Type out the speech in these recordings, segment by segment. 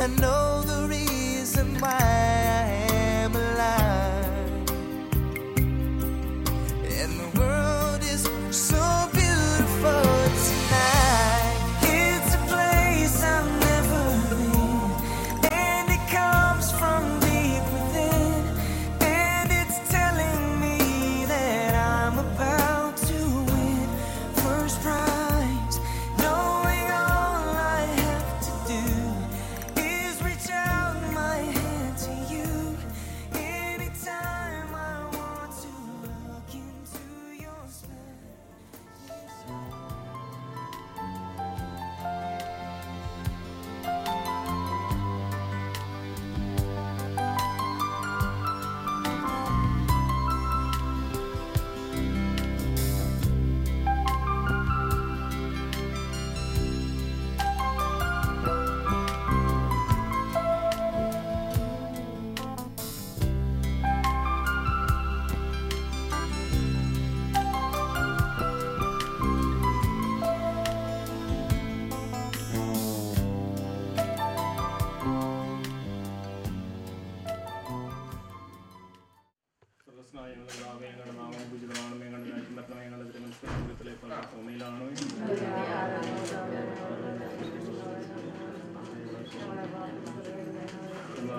I know the reason why.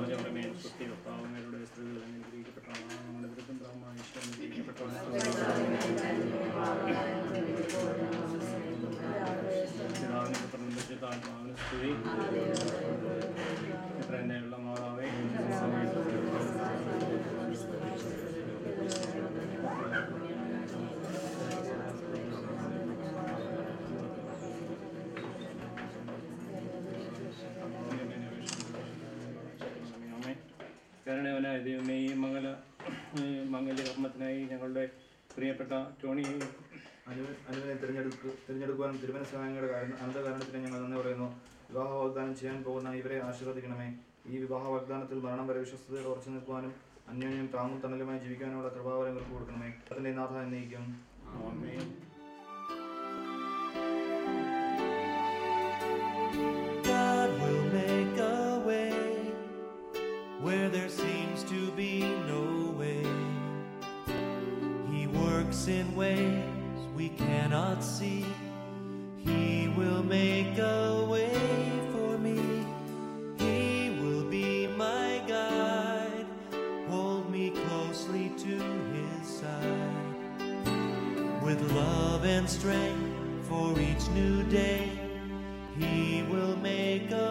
desarrolla elementos, tío, para Tony. അനുവിനെ തിരഞ്ഞെടുക്ക തിരഞ്ഞെടുക്കുവാനും തിരുവന സഹായങ്ങളുടെ കാരണം അനന്ത കാരണത്തിന് ഞങ്ങൾ നന്ദി പറയുന്നു. വിവാഹ വാഗ്ദാനം ചെയ്യാൻ പോകുന്ന ഇവരെ ആശീർവദിക്കണമേ. ഈ വിവാഹ വാഗ്ദാനത്തിൽ മരണം വരെ വിശ്വസ്തയോടെ ഉറച്ചു നിൽക്കുവാനും അന്യോന്യം താങ്ങും തണലുമായി ജീവിക്കാനുള്ള കൃപാവരങ്ങൾക്ക് കൊടുക്കണമേ. അതിന്റെ നാഥ എന്നയിക്കും. God will make a way where there seems to be no in ways we cannot see. He will make a way for me. He will be my guide. Hold me closely to his side. With love and strength for each new day, he will make a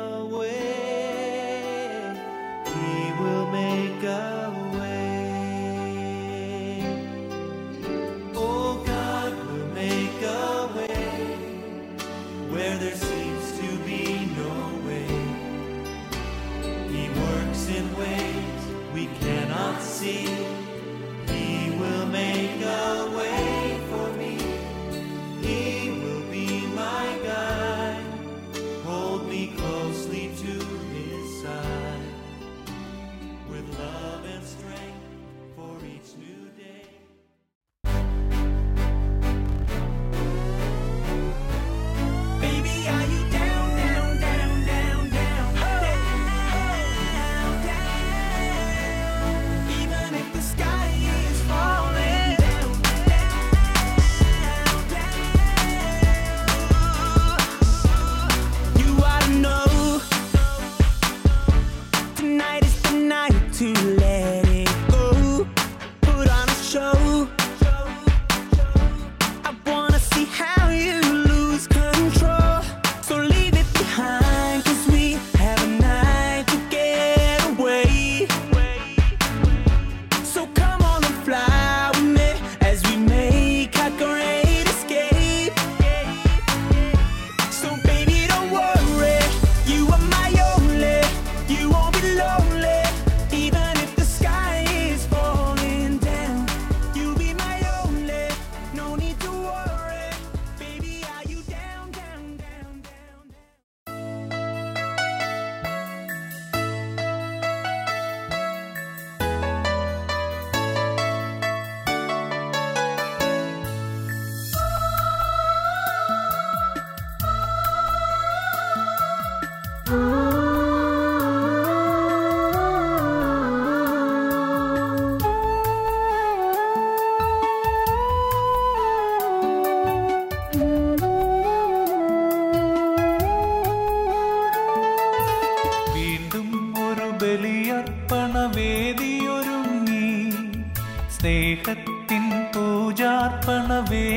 மனவே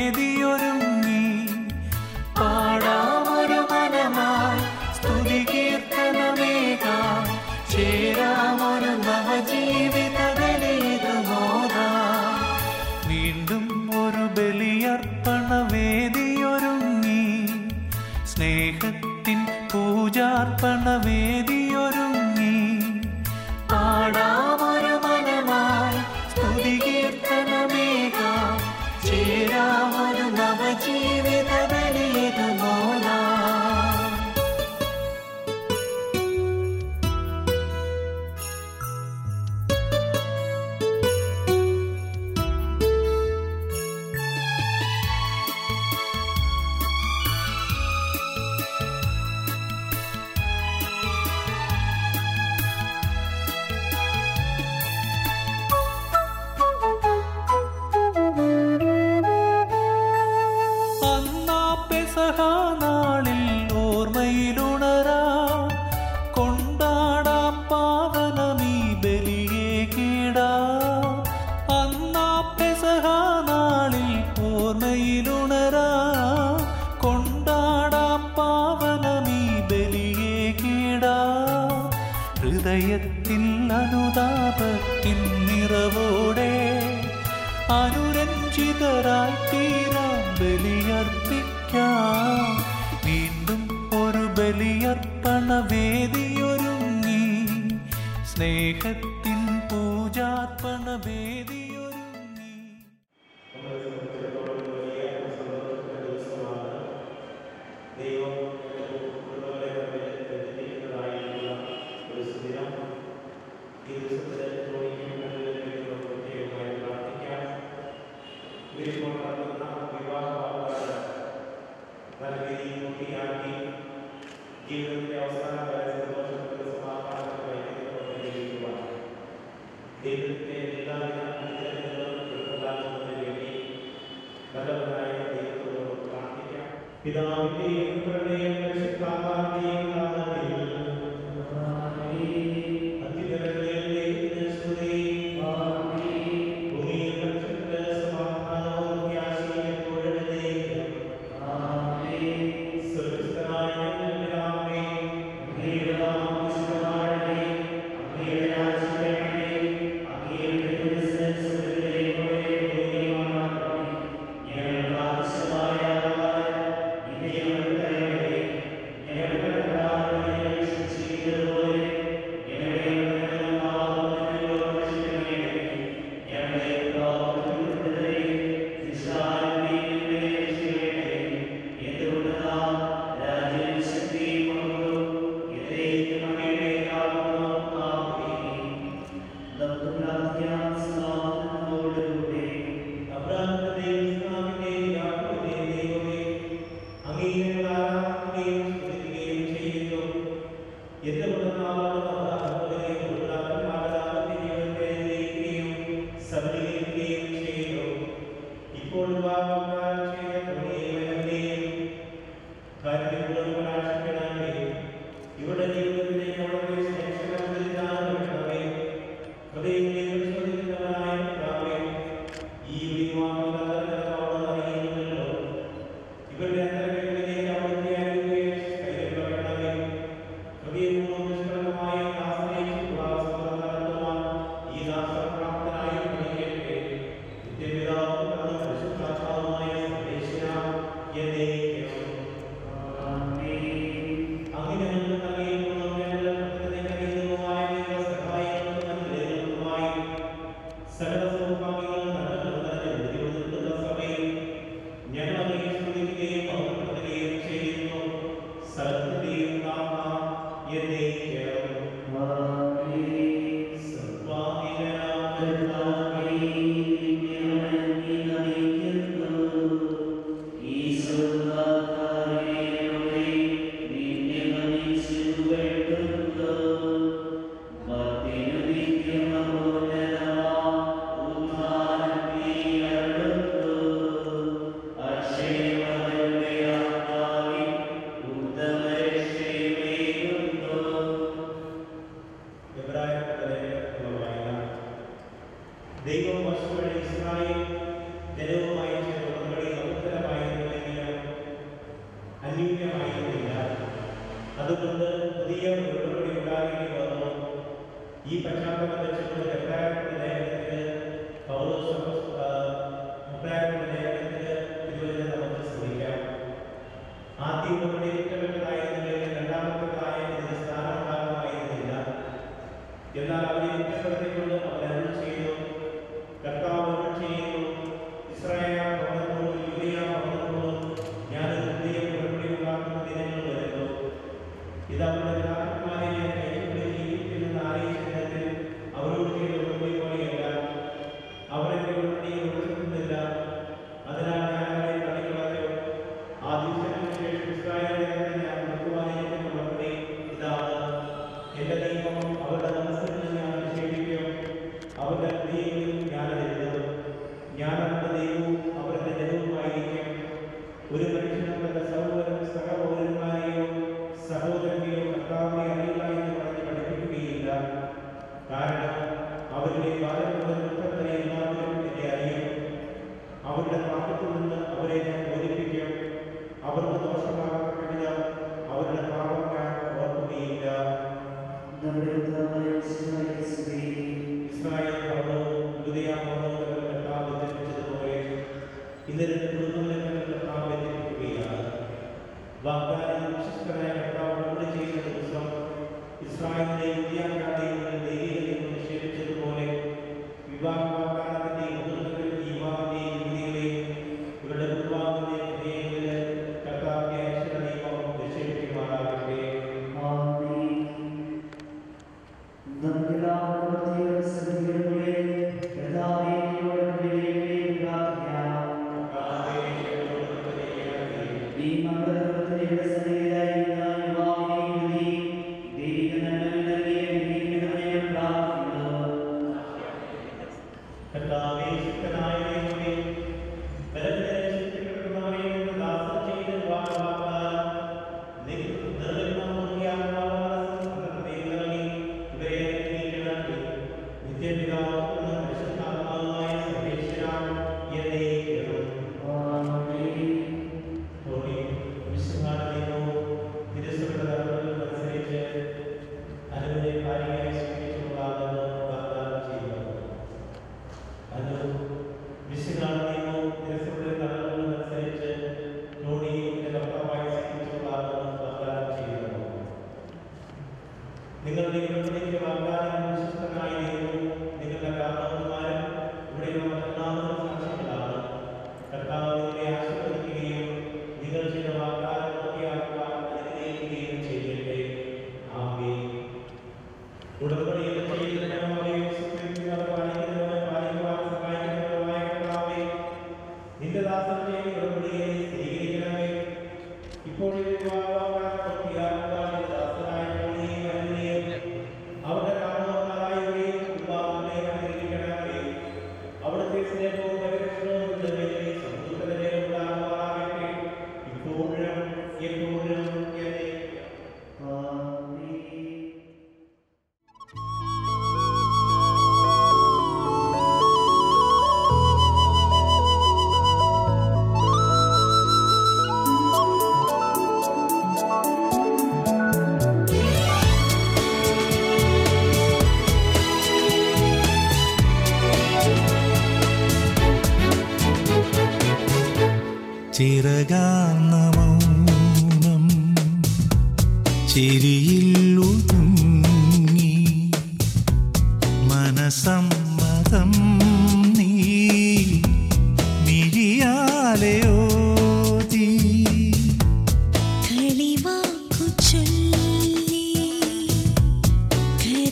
പിതാവിന്റെയും പുത്രന്റെയും പരിശുദ്ധാത്മാവിന്റെയും നാമത്തിൽ love ദൈവം വശമുള്ള Israel ജനവുമായി ചേർന്ന് അന്യൂന്യമായിരുന്നില്ല. അതുകൊണ്ട് പുതിയ ഉടമ്പടി ഉണ്ടാകേണ്ടി വന്നു. ഈ പശ്ചാത്തലത്തിൽ വെച്ചുകൊണ്ട് രണ്ടായിരത്തി ലേഖനത്തിന് പൗരസഭ ഇവരുടെ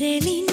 വിരലിൻ